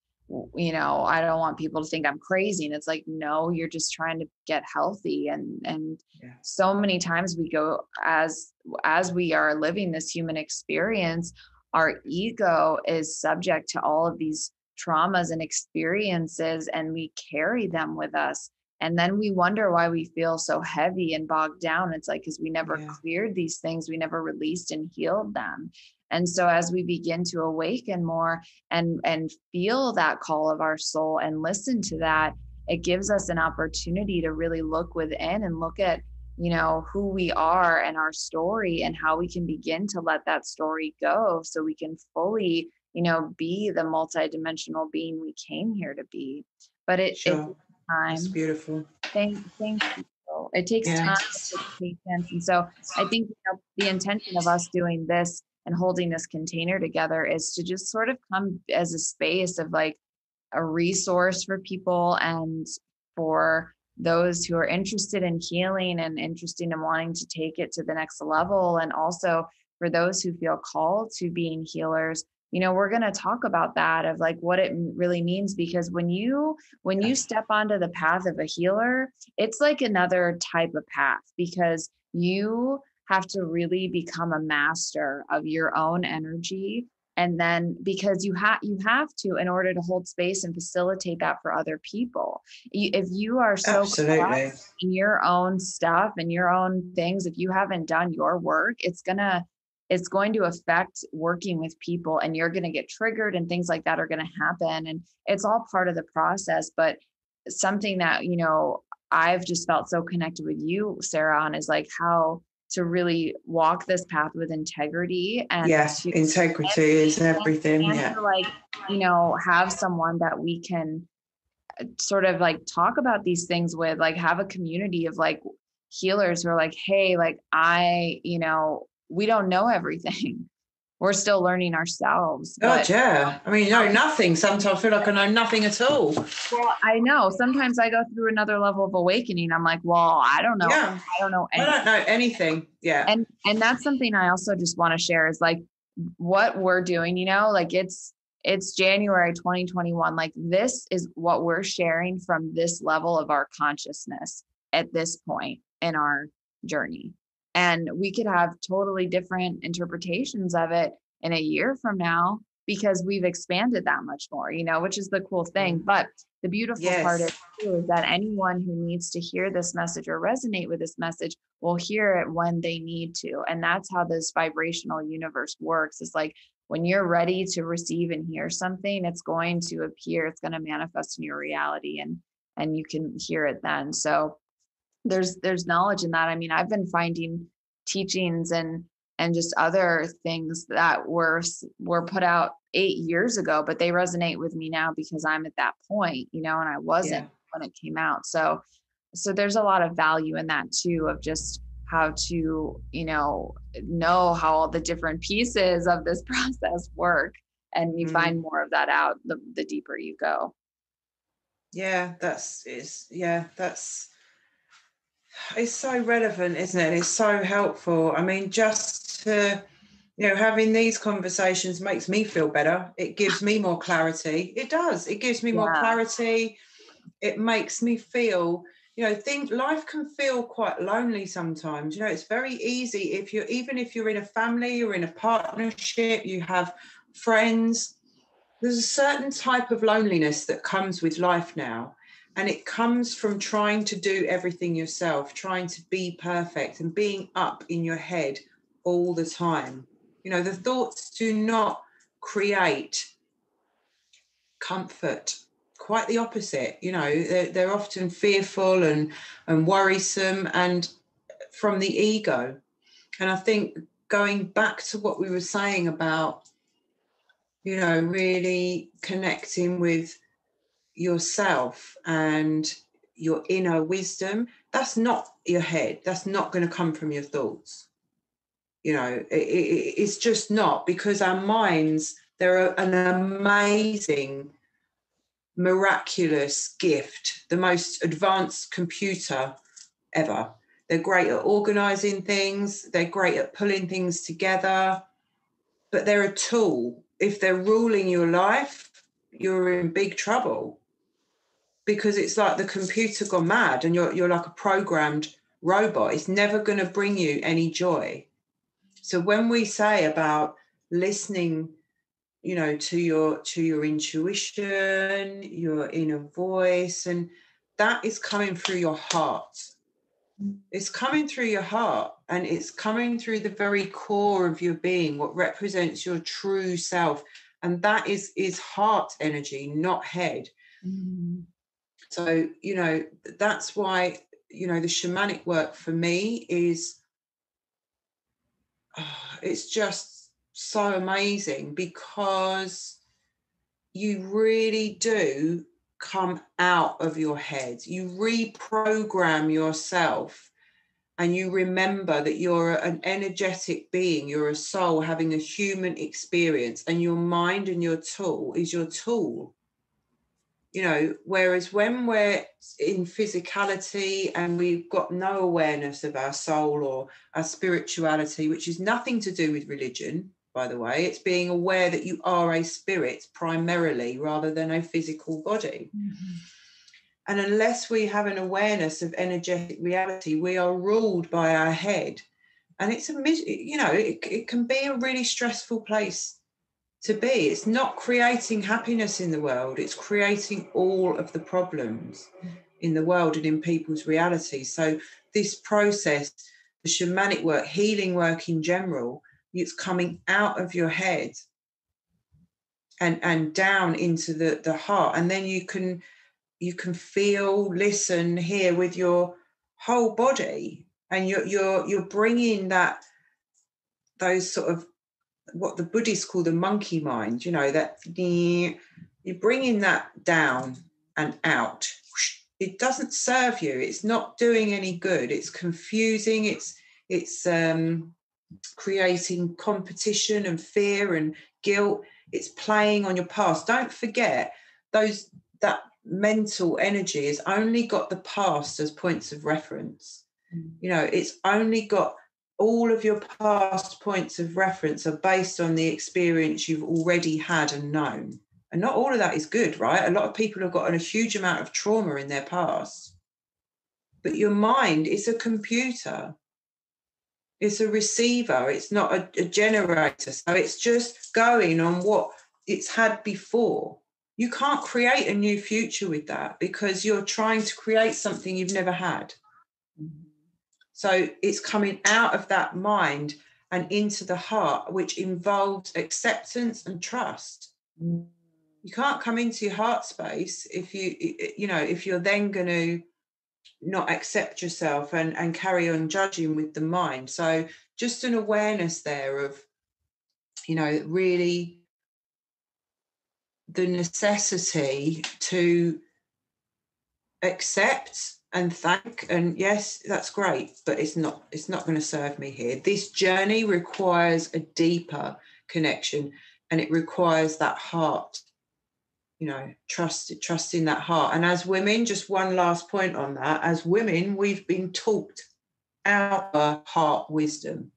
you know i don't want people to think i'm crazy and it's like no you're just trying to get healthy and and yeah. so many times we go as as we are living this human experience our ego is subject to all of these traumas and experiences and we carry them with us. And then we wonder why we feel so heavy and bogged down. It's like because we never yeah. cleared these things we never released and healed them. And so as we begin to awaken more and and feel that call of our soul and listen to that it gives us an opportunity to really look within and look at you know who we are and our story and how we can begin to let that story go so we can fully you know be the multidimensional being we came here to be but it, sure. it time it's beautiful thank thank you it takes yes. time to patience and so i think you know, the intention of us doing this and holding this container together is to just sort of come as a space of like a resource for people and for those who are interested in healing and interested in wanting to take it to the next level. And also for those who feel called to being healers you know we're going to talk about that of like what it really means because when you when you step onto the path of a healer it's like another type of path because you have to really become a master of your own energy and then because you have you have to in order to hold space and facilitate that for other people. If you are so in your own stuff and your own things if you haven't done your work it's gonna it's going to affect working with people and you're going to get triggered and things like that are going to happen. And it's all part of the process but something that you know i've just felt so connected with you sarah on is like how to really walk this path with integrity and yes integrity is everything and yeah. to like you know have someone that we can uh, sort of like talk about these things with like have a community of like healers who are like hey like i you know we don't know everything we're still learning ourselves. Oh yeah. I mean, you know nothing. Sometimes I feel like I know nothing at all. Well, I know. Sometimes I go through another level of awakening. I'm like, well, I don't know. Yeah. I don't know anything. I don't know anything. Yeah. And and that's something I also just want to share is like what we're doing, you know, like it's it's January 2021. Like this is what we're sharing from this level of our consciousness at this point in our journey. And we could have totally different interpretations of it in a year from now because we've expanded that much more, you know, which is the cool thing. Mm. But the beautiful yes. part is, too, is that anyone who needs to hear this message or resonate with this message will hear it when they need to. And that's how this vibrational universe works. It's like when you're ready to receive and hear something, it's going to appear, it's going to manifest in your reality and and you can hear it then. So there's there's knowledge in that i mean i've been finding teachings and and just other things that were were put out eight years ago but they resonate with me now because i'm at that point you know and i wasn't yeah. when it came out so so there's a lot of value in that too of just how to you know know how all the different pieces of this process work and you mm-hmm. find more of that out the, the deeper you go yeah that's is yeah that's it's so relevant, isn't it? It's so helpful. I mean, just to you know, having these conversations makes me feel better. It gives me more clarity. It does. It gives me yeah. more clarity. It makes me feel, you know, think life can feel quite lonely sometimes. You know, it's very easy if you're even if you're in a family or in a partnership, you have friends. There's a certain type of loneliness that comes with life now. And it comes from trying to do everything yourself, trying to be perfect and being up in your head all the time. You know, the thoughts do not create comfort. Quite the opposite. You know, they're, they're often fearful and, and worrisome and from the ego. And I think going back to what we were saying about, you know, really connecting with yourself and your inner wisdom, that's not your head. That's not going to come from your thoughts. You know, it, it, it's just not because our minds, they're an amazing, miraculous gift, the most advanced computer ever. They're great at organizing things, they're great at pulling things together, but they're a tool. If they're ruling your life, you're in big trouble because it's like the computer gone mad and you're, you're like a programmed robot. It's never going to bring you any joy. So when we say about listening, you know, to your to your intuition, your inner voice, and that is coming through your heart. It's coming through your heart and it's coming through the very core of your being, what represents your true self. And that is is heart energy, not head. Mm. So, you know, that's why, you know, the shamanic work for me is, oh, it's just so amazing because you really do come out of your head. You reprogram yourself and you remember that you're an energetic being, you're a soul having a human experience, and your mind and your tool is your tool you know whereas when we're in physicality and we've got no awareness of our soul or our spirituality which is nothing to do with religion by the way it's being aware that you are a spirit primarily rather than a physical body mm-hmm. and unless we have an awareness of energetic reality we are ruled by our head and it's a you know it, it can be a really stressful place to be. It's not creating happiness in the world, it's creating all of the problems in the world and in people's reality. So, this process, the shamanic work, healing work in general, it's coming out of your head and and down into the the heart and then you can you can feel listen hear with your whole body and you're you're you're bringing that those sort of what the Buddhists call the monkey mind, you know, that the, you're bringing that down and out. It doesn't serve you. It's not doing any good. It's confusing. It's it's um, creating competition and fear and guilt. It's playing on your past. Don't forget those that mental energy has only got the past as points of reference. Mm. You know, it's only got all of your past points of reference are based on the experience you've already had and known. And not all of that is good, right? A lot of people have got a huge amount of trauma in their past. But your mind is a computer, it's a receiver, it's not a, a generator. So it's just going on what it's had before. You can't create a new future with that because you're trying to create something you've never had. So it's coming out of that mind and into the heart, which involves acceptance and trust. You can't come into your heart space if you, you know, if you're then going to not accept yourself and, and carry on judging with the mind. So just an awareness there of, you know, really the necessity to accept and thank and yes that's great but it's not it's not going to serve me here. This journey requires a deeper connection and it requires that heart you know trust trust in that heart. And as women just one last point on that as women we've been taught our heart wisdom.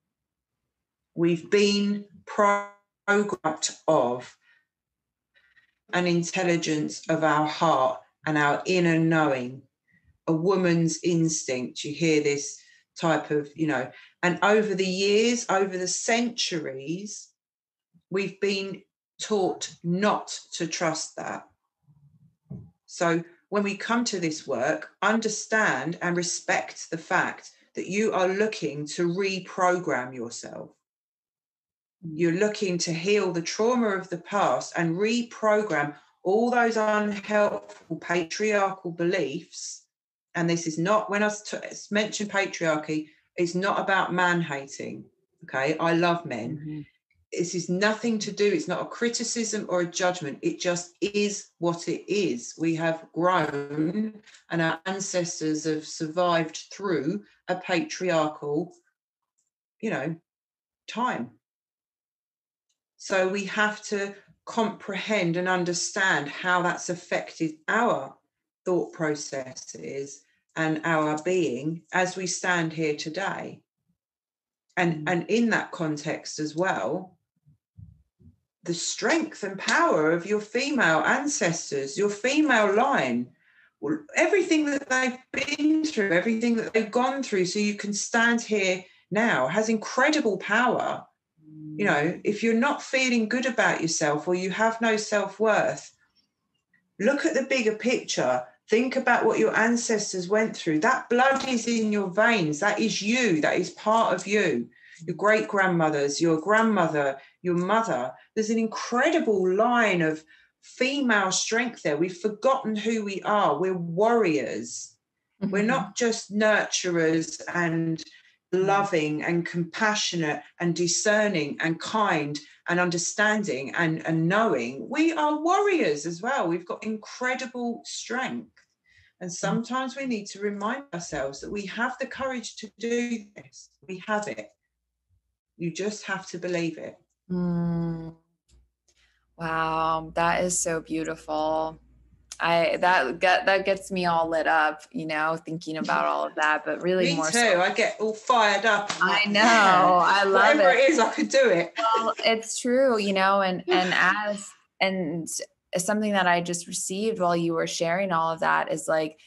We've been programmed of an intelligence of our heart and our inner knowing a woman's instinct. You hear this type of, you know, and over the years, over the centuries, we've been taught not to trust that. So when we come to this work, understand and respect the fact that you are looking to reprogram yourself. You're looking to heal the trauma of the past and reprogram all those unhelpful patriarchal beliefs and this is not when I mentioned patriarchy, it's not about man hating. Okay, I love men. Mm-hmm. This is nothing to do, it's not a criticism or a judgment. It just is what it is. We have grown and our ancestors have survived through a patriarchal, you know, time. So we have to comprehend and understand how that's affected our thought processes and our being as we stand here today. And, mm. and in that context as well, the strength and power of your female ancestors, your female line, everything that they've been through, everything that they've gone through, so you can stand here now has incredible power. You know, mm. if you're not feeling good about yourself or you have no self worth, look at the bigger picture. Think about what your ancestors went through. That blood is in your veins. That is you. That is part of you. Your great grandmothers, your grandmother, your mother. There's an incredible line of female strength there. We've forgotten who we are. We're warriors. Mm-hmm. We're not just nurturers and loving and compassionate and discerning and kind and understanding and, and knowing. We are warriors as well. We've got incredible strength. And mm. sometimes we need to remind ourselves that we have the courage to do this. We have it. You just have to believe it. Mm. Wow, that is so beautiful. I that get that gets me all lit up, you know, thinking about all of that. But really, me more too. So, I get all fired up. I know. I love Whatever it. it is, I could do it. Well, it's true, you know, and and as and something that I just received while you were sharing all of that is like,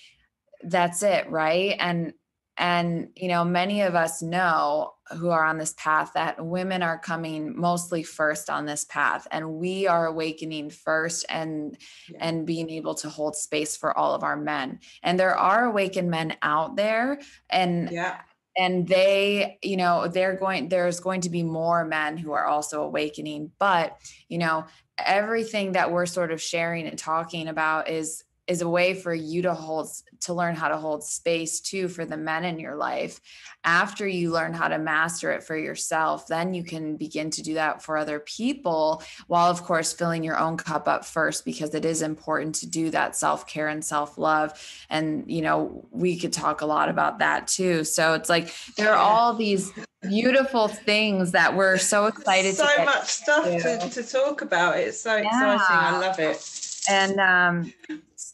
that's it, right? And and, you know, many of us know who are on this path that women are coming mostly first on this path and we are awakening first and yeah. and being able to hold space for all of our men. And there are awakened men out there and yeah and they you know they're going there's going to be more men who are also awakening but you know everything that we're sort of sharing and talking about is is a way for you to hold to learn how to hold space too for the men in your life. After you learn how to master it for yourself then you can begin to do that for other people while of course filling your own cup up first because it is important to do that self-care and self-love. And you know we could talk a lot about that too. So it's like there are all these beautiful things that we're so excited so much stuff to, to, talk about. It's so yeah. exciting. I love it. And um,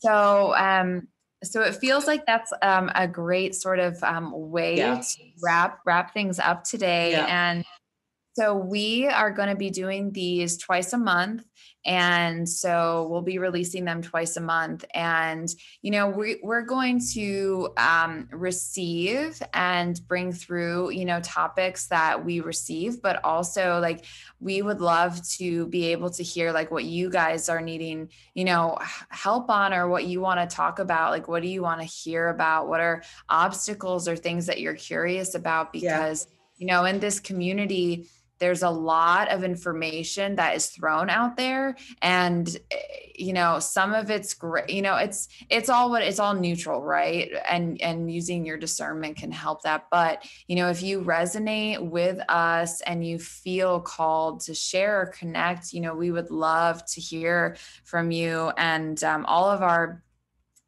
so um, so it feels like that's um, a great sort of um, way yeah. to wrap wrap things up today yeah. and so we are going to be doing these twice a month and so we'll be releasing them twice a month. And you know we, we're going to um, receive and bring through you know topics that we receive but also like we would love to be able to hear like what you guys are needing you know help on or what you want to talk about like what do you want to hear about? What are obstacles or things that you're curious about? Because yeah. you know in this community there's a lot of information that is thrown out there and you know some of it's great you know it's it's all what it's all neutral right? And and using your discernment can help that but you know if you resonate with us and you feel called to share or connect you know we would love to hear from you and um, all of our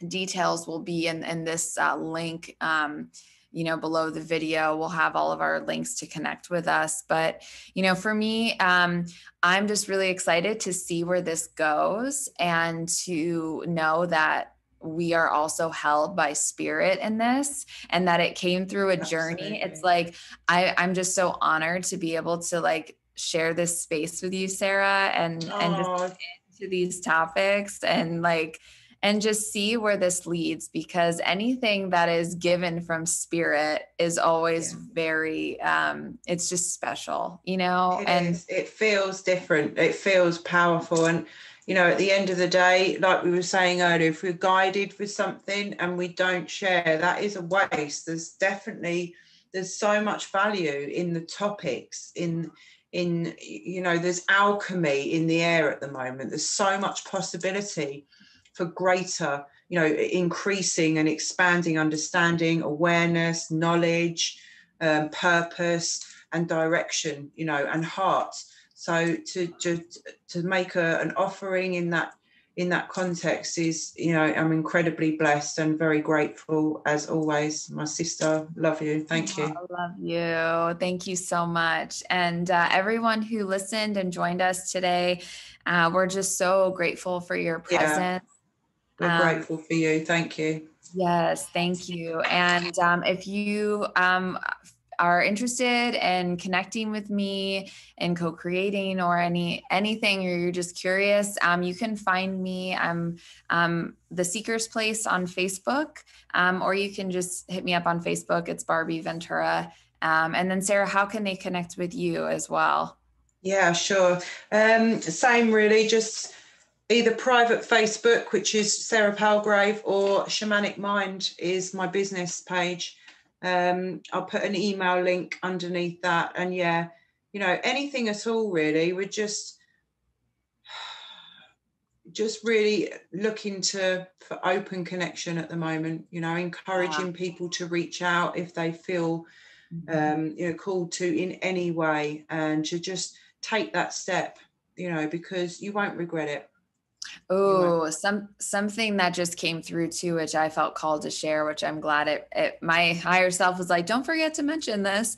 details will be in in this uh, link um, you know below the video we'll have all of our links to connect with us but you know for me um, i'm just really excited to see where this goes and to know that we are also held by spirit in this and that it came through a Absolutely. journey it's like i i'm just so honored to be able to like share this space with you sarah and Aww. and just into these topics and like and just see where this leads because anything that is given from spirit is always yeah. very um it's just special you know? It and is. it feels different. It feels powerful. And you know at the end of the day like we were saying earlier if we're guided with something and we don't share that is a waste. There's definitely there's so much value in the topics in in you know there's alchemy in the air at the moment. There's so much possibility for greater, you know, increasing and expanding understanding, awareness, knowledge, um, purpose, and direction, you know, and heart. So to to to make a, an offering in that in that context is you know i'm incredibly blessed and very grateful as always. My sister love you. Thank you. Oh, love you. Thank you so much. And uh, everyone who listened and joined us today uh, we're just so grateful for your presence. yeah. We're um, grateful for you. Thank you. Yes thank you. And um, if you um, are interested in connecting with me and co-creating or any anything or you're just curious um, you can find me i'm um, the seeker's place on facebook um, or you can just hit me up on facebook. It's barbie ventura. Um, and then sarah how can they connect with you as well? Yeah sure. Um, same really just either private facebook which is sarah palgrave or shamanic mind is my business page um, I'll put an email link underneath that. And yeah, you know, anything at all really. We're just just really looking to for open connection at the moment, you know, encouraging people to reach out if they feel mm-hmm. um, you know, called to in any way and to just take that step, you know, because you won't regret it. Oh, some something that just came through too, which I felt called to share, which I'm glad it, it my higher self was like, don't forget to mention this.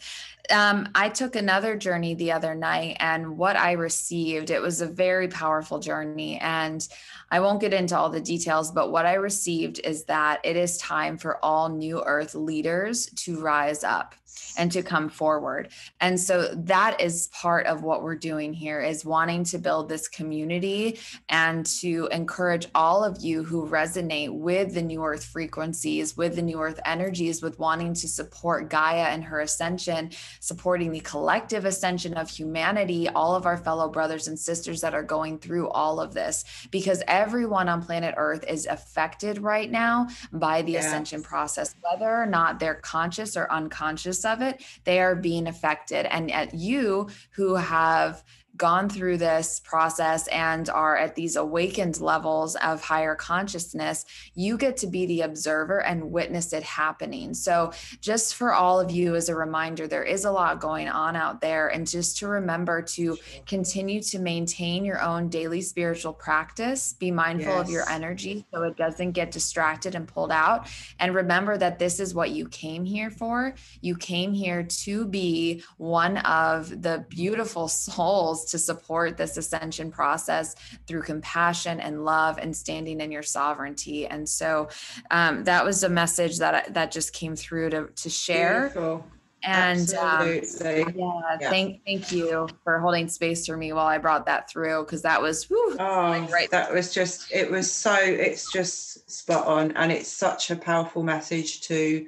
Um, I took another journey the other night, and what I received, it was a very powerful journey. And I won't get into all the details, but what I received is that it is time for all new earth leaders to rise up and to come forward. And so that is part of what we're doing here is wanting to build this community and to encourage all of you who resonate with the new earth frequencies, with the new earth energies, with wanting to support Gaia and her ascension, supporting the collective ascension of humanity, all of our fellow brothers and sisters that are going through all of this because everyone on planet earth is affected right now by the ascension process whether or not they're conscious or unconscious of it they are being affected. And at you who have gone through this process and are at these awakened levels of higher consciousness, you get to be the observer and witness it happening. So, just for all of you as a reminder, there is a lot going on out there. And just to remember to continue to maintain your own daily spiritual practice, be mindful yes. of your energy so it doesn't get distracted and pulled out. And remember that this is what you came here for. You came here to be one of the beautiful souls to support this ascension process through compassion and love and standing in your sovereignty. And so um, that was a message that that just came through to to share. Beautiful. And um, yeah, yeah, thank thank you for holding space for me while I brought that through because that was whew, oh right. That was just it was so it's just spot on and it's such a powerful message to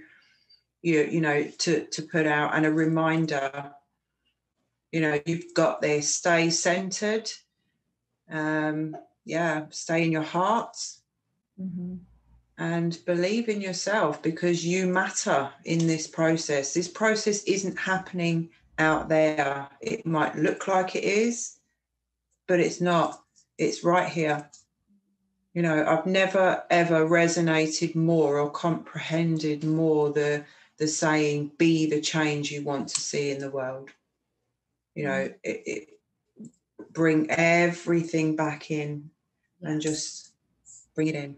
you you know to to put out and a reminder you know you've got this stay centered um yeah stay in your heart. Mm-hmm. and believe in yourself because you matter in this process. This process isn't happening out there. It might look like it is but it's not. It's right here. You know i've never ever resonated more or comprehended more the the saying be the change you want to see in the world you know mm. it, it bring everything back in yes. and just bring it in.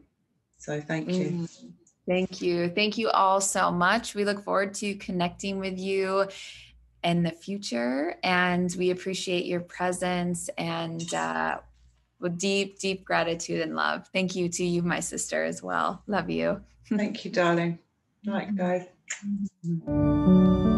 So thank you. Mm. thank you. Thank you all so much. We look forward to connecting with you in the future and we appreciate your presence and uh, with deep deep gratitude and love. Thank you to you my sister as well. Love you. Thank you darling. Night guys. Mm-hmm.